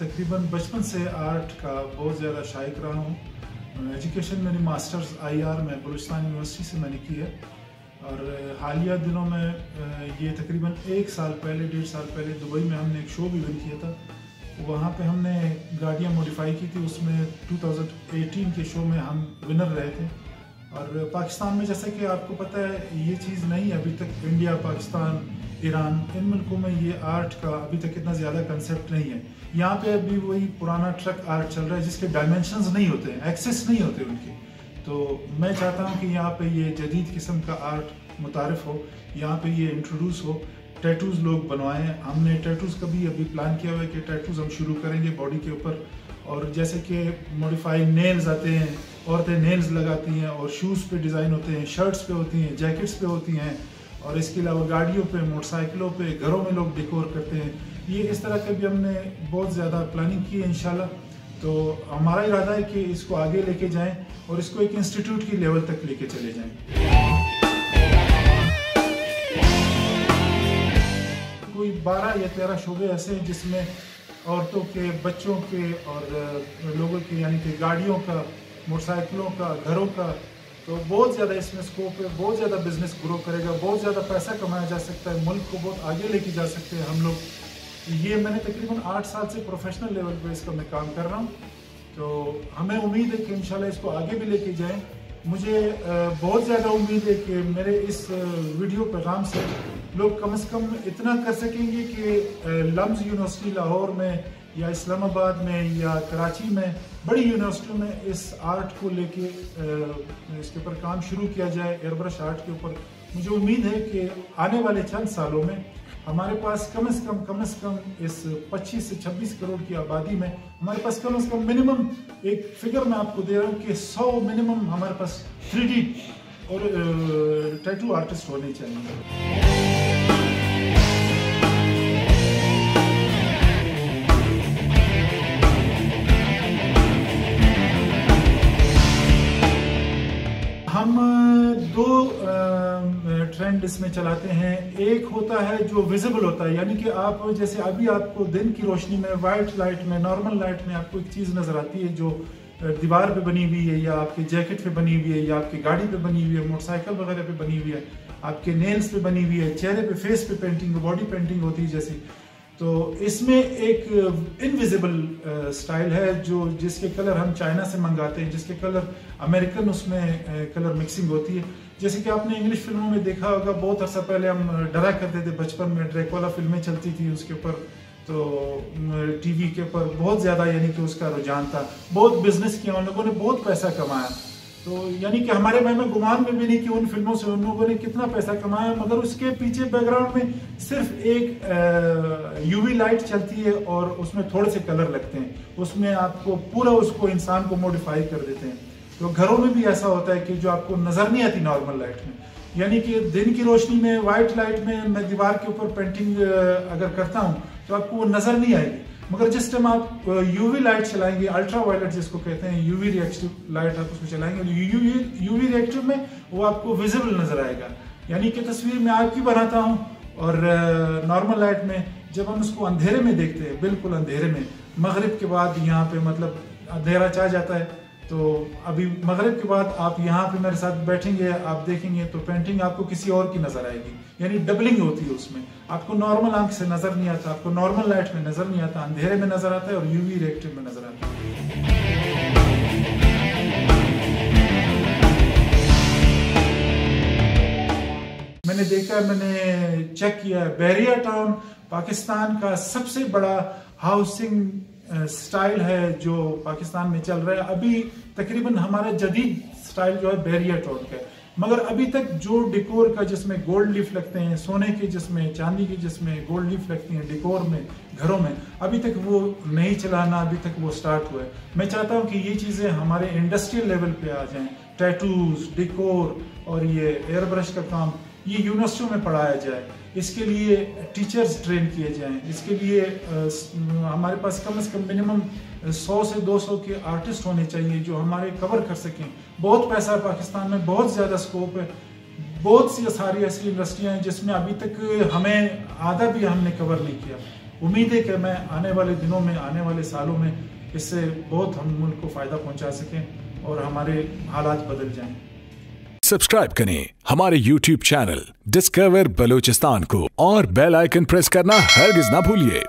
तकरीबन बचपन से आर्ट का बहुत ज़्यादा शायक रहा हूँ। एजुकेशन मैंने मास्टर्स आईआर में बलूचिस्तान यूनिवर्सिटी से मैंने की है। और हालिया दिनों में ये तकरीबन एक साल पहले, डेढ़ साल पहले दुबई में हमने एक शो भी विन किया था। वहाँ पे हमने गाड़ियाँ मॉडिफाई की थी, उसमें 2018 के शो में हम विनर रहे थे। और पाकिस्तान में जैसे कि आपको पता है, ये चीज़ नहीं अभी तक इंडिया पाकिस्तान, ईरान, इन मुल्कों में ये आर्ट का अभी तक इतना ज़्यादा कंसेप्ट नहीं है। यहाँ पे अभी वही पुराना ट्रक आर्ट चल रहा है, जिसके डायमेंशंस नहीं होते हैं एक्सेस नहीं होते उनके। तो मैं चाहता हूँ कि यहाँ पे ये जदीद किस्म का आर्ट मुतारफ हो, यहाँ पे ये इंट्रोड्यूस हो टैटूज लोग बनवाएँ। हमने टैटूज का भी अभी प्लान किया हुआ है कि टैटूज हम शुरू करेंगे बॉडी के ऊपर। और जैसे कि मॉडिफाइड नेल्स आते हैं औरतें नेल्स लगाती हैं और शूज़ पे डिज़ाइन होते हैं शर्ट्स पे होती हैं जैकेट्स पे होती हैं और इसके अलावा गाड़ियों पे मोटरसाइकिलों पे, घरों में लोग डिकोर करते हैं। ये इस तरह के भी हमने बहुत ज़्यादा प्लानिंग की है इनशाला तो हमारा इरादा है कि इसको आगे लेके जाएँ और इसको एक इंस्टीट्यूट की लेवल तक लेके चले जाएँ। कोई बारह या तेरह शोबे ऐसे हैं जिसमें औरतों के, बच्चों के और लोगों के, यानी कि गाड़ियों का मोटरसाइकिलों का, घरों का तो बहुत ज़्यादा इसमें स्कोप है, बहुत ज़्यादा बिज़नेस ग्रो करेगा, बहुत ज़्यादा पैसा कमाया जा सकता है, मुल्क को बहुत आगे लेके जा सकते हैं हम लोग। ये मैंने तकरीबन आठ साल से प्रोफेशनल लेवल पे इसका मैं काम कर रहा हूँ। तो हमें उम्मीद है कि इंशाल्लाह इसको आगे भी लेके जाएँ। मुझे बहुत ज़्यादा उम्मीद है कि मेरे इस वीडियो पैगाम से लोग कम से कम इतना कर सकेंगे कि लम्स यूनिवर्सिटी लाहौर में या इस्लामाबाद में या कराची में, बड़ी यूनिवर्सिटियों में इस आर्ट को लेके इसके ऊपर काम शुरू किया जाए, एयरब्रश आर्ट के ऊपर। मुझे उम्मीद है कि आने वाले चंद सालों में हमारे पास कम से कम कम से कम इस 25 से 26 करोड़ की आबादी में हमारे पास कम से कम मिनिमम एक फिगर मैं आपको दे रहा हूँ कि 100 मिनिमम हमारे पास थ्री और टैटू आर्टिस्ट होने चाहिए। हम दो ट्रेंड इसमें चलाते हैं। एक होता है जो विजिबल होता है, यानी कि आप जैसे अभी आपको दिन की रोशनी में वाइट लाइट में नॉर्मल लाइट में आपको एक चीज़ नज़र आती है जो दीवार पे बनी हुई है या आपके जैकेट पे बनी हुई है या आपकी गाड़ी पे बनी हुई है, मोटरसाइकिल वगैरह पे बनी हुई है, आपके नेल्स पे बनी हुई है, चेहरे पे, फेस पे पेंटिंग बॉडी पेंटिंग होती है जैसी। तो इसमें एक इनविजिबल स्टाइल है जो जिसके कलर हम चाइना से मंगाते हैं, जिसके कलर अमेरिकन उसमें कलर मिक्सिंग होती है। जैसे कि आपने इंग्लिश फ़िल्मों में देखा होगा, बहुत अर्सा पहले हम डरा करते थे, बचपन में ड्रैकोला फ़िल्में चलती थी उसके ऊपर। तो टीवी के ऊपर बहुत ज़्यादा यानी कि उसका रुझान था। बहुत बिज़नेस किया, उन लोगों ने बहुत पैसा कमाया। तो यानी कि हमारे मन में गुमान में भी नहीं कि उन फ़िल्मों से उन लोगों ने कितना पैसा कमाया, मगर उसके पीछे बैकग्राउंड में सिर्फ़ एक यूवी लाइट चलती है और उसमें थोड़े से कलर लगते हैं। उसमें आपको पूरा उसको इंसान को मॉडिफाई कर देते हैं। तो घरों में भी ऐसा होता है कि जो आपको नज़र नहीं आती नॉर्मल लाइट में। यानी कि दिन की रोशनी में वाइट लाइट में मैं दीवार के ऊपर पेंटिंग अगर करता हूँ तो आपको वो नज़र नहीं आएगी। मगर जिस टाइम आप यूवी लाइट चलाएँगे अल्ट्रा वायलेट जिसको कहते हैं यूवी रिएक्टिव लाइट आप उसको चलाएँगे यूवी यूवी रिएक्टिव में वो आपको विजिबल नज़र आएगा। यानी कि तस्वीर मैं आपकी बनाता हूँ, और नॉर्मल लाइट में जब हम उसको अंधेरे में देखते हैं, बिल्कुल अंधेरे में, मगरब के बाद यहाँ पे मतलब अंधेरा चाह जाता है। तो अभी मगरब के बाद आप यहाँ पे मेरे साथ बैठेंगे, आप देखेंगे तो पेंटिंग आपको किसी और की नज़र आएगी। यानी डबलिंग होती है उसमें। आपको नॉर्मल आँख से नज़र नहीं आता, आपको नॉर्मल लाइट में नज़र नहीं आता, अंधेरे में नज़र आता है और यूवी रिएक्टिव में नज़र आता है। मैंने देखा, मैंने चेक किया बैरिया टाउन पाकिस्तान का सबसे बड़ा हाउसिंग स्टाइल है जो पाकिस्तान में चल रहा है। अभी तकरीबन हमारा जदीद स्टाइल जो है बैरिया टाउन का मगर अभी तक जो डिकोर का जिसमें गोल्ड लीफ लगते हैं, सोने के जिसमें, चांदी के जिसमें गोल्ड लीफ लगती हैं डिकोर में, घरों में, अभी तक वो नहीं चलाना, अभी तक वो स्टार्ट हुआ है। मैं चाहता हूँ कि ये चीज़ें हमारे इंडस्ट्रियल लेवल पे आ जाएँ। टैटूज डिकोर और ये एयर ब्रश का काम ये यूनिवर्सिटियों में पढ़ाया जाए। इसके लिए टीचर्स ट्रेन किए जाएँ। इसके लिए हमारे पास कम से कम मिनिमम 100 से 200 के आर्टिस्ट होने चाहिए जो हमारे कवर कर सकें। बहुत पैसा है पाकिस्तान में, बहुत ज़्यादा स्कोप है। बहुत सी सारी ऐसी इंडस्ट्रियाँ हैं जिसमें अभी तक हमें आधा भी हमने कवर नहीं किया। उम्मीद है कि मैं आने वाले दिनों में, आने वाले सालों में इससे बहुत हम मुल्क को फ़ायदा पहुँचा सकें और हमारे हालात बदल जाएँ। सब्सक्राइब करें हमारे YouTube चैनल डिस्कवर बलूचिस्तान को और बेल आइकन प्रेस करना हरगिज ना भूलिए।